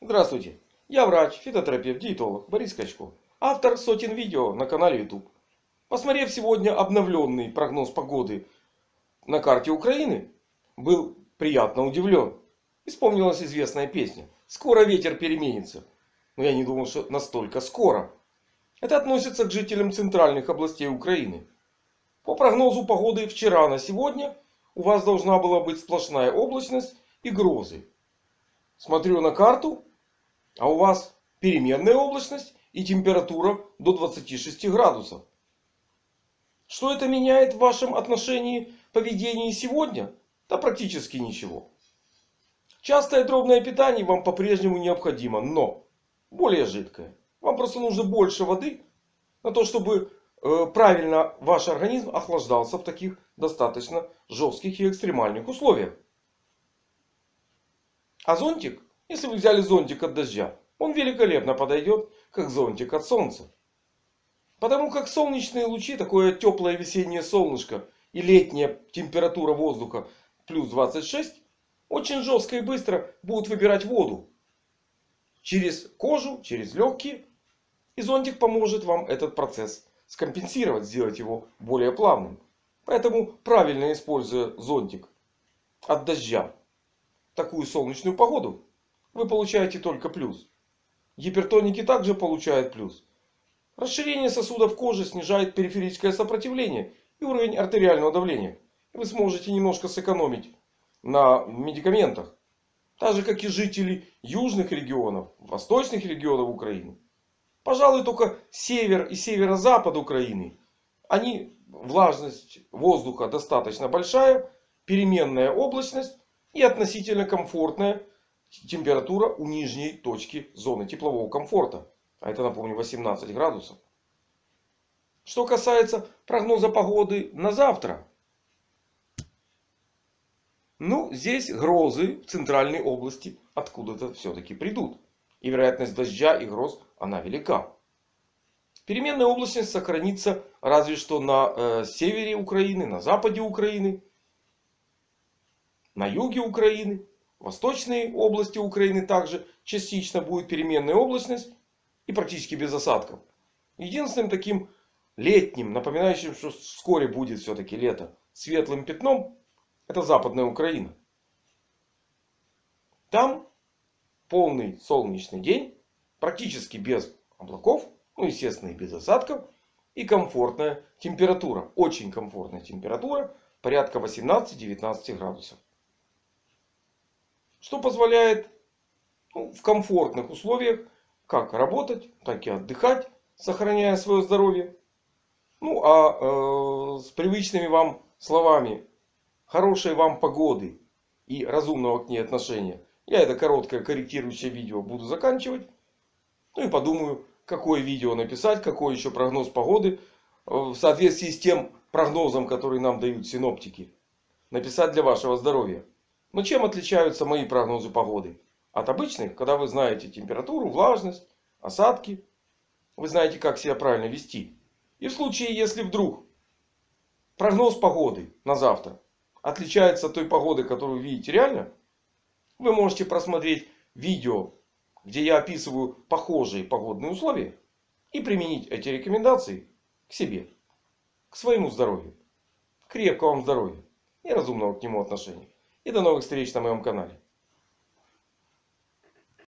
Здравствуйте, я врач, фитотерапевт, диетолог Борис Качков. Автор сотен видео на канале YouTube. Посмотрев сегодня обновленный прогноз погоды на карте Украины, был приятно удивлен. Вспомнилась известная песня. Скоро ветер переменится. Но я не думал, что настолько скоро. Это относится к жителям центральных областей Украины. По прогнозу погоды вчера на сегодня у вас должна была быть сплошная облачность и грозы. Смотрю на карту, а у вас переменная облачность и температура до 26 градусов. Что это меняет в вашем отношении поведении сегодня? Да практически ничего. Частое дробное питание вам по-прежнему необходимо, но более жидкое. Вам просто нужно больше воды на то, чтобы э, правильно ваш организм охлаждался в таких достаточно жестких и экстремальных условиях. А зонтик, если вы взяли зонтик от дождя, он великолепно подойдет как зонтик от солнца. Потому как солнечные лучи, такое теплое весеннее солнышко и летняя температура воздуха плюс 26, очень жестко и быстро будут выбирать воду. Через кожу, через легкие. И зонтик поможет вам этот процесс скомпенсировать, сделать его более плавным. Поэтому правильно используя зонтик от дождя такую солнечную погоду, вы получаете только плюс. Гипертоники также получают плюс. Расширение сосудов кожи снижает периферическое сопротивление и уровень артериального давления. Вы сможете немножко сэкономить на медикаментах. Так же как и жители южных регионов, восточных регионов Украины. Пожалуй, только север и северо-запад Украины. Они, влажность воздуха достаточно большая. Переменная облачность и относительно комфортная температура у нижней точки зоны теплового комфорта. А это, напомню, 18 градусов. Что касается прогноза погоды на завтра. Ну, здесь грозы в центральной области откуда-то все-таки придут. И вероятность дождя и гроз, она велика. Переменная облачность сохранится разве что на э, севере Украины, на западе Украины на юге Украины, восточные области Украины также частично будет переменная облачность и практически без осадков. Единственным таким летним, напоминающим, что вскоре будет все-таки лето, светлым пятном, это западная Украина. Там полный солнечный день, практически без облаков, ну естественно и без осадков. И комфортная температура, очень комфортная температура, порядка 18-19 градусов. Что позволяет ну, в комфортных условиях как работать, так и отдыхать, сохраняя свое здоровье. Ну а э, с привычными вам словами хорошей вам погоды и разумного к ней отношения. Я это короткое корректирующее видео буду заканчивать. Ну и подумаю, какое видео написать, какой еще прогноз погоды. Э, в соответствии с тем прогнозом, который нам дают синоптики. Написать для вашего здоровья. Но чем отличаются мои прогнозы погоды? От обычных, когда вы знаете температуру, влажность, осадки. Вы знаете, как себя правильно вести. И в случае, если вдруг прогноз погоды на завтра отличается от той погоды, которую вы видите реально. Вы можете просмотреть видео, где я описываю похожие погодные условия. И применить эти рекомендации к себе. К своему здоровью. Крепкого вам здоровья. И разумного к нему отношения. И до новых встреч на моем канале.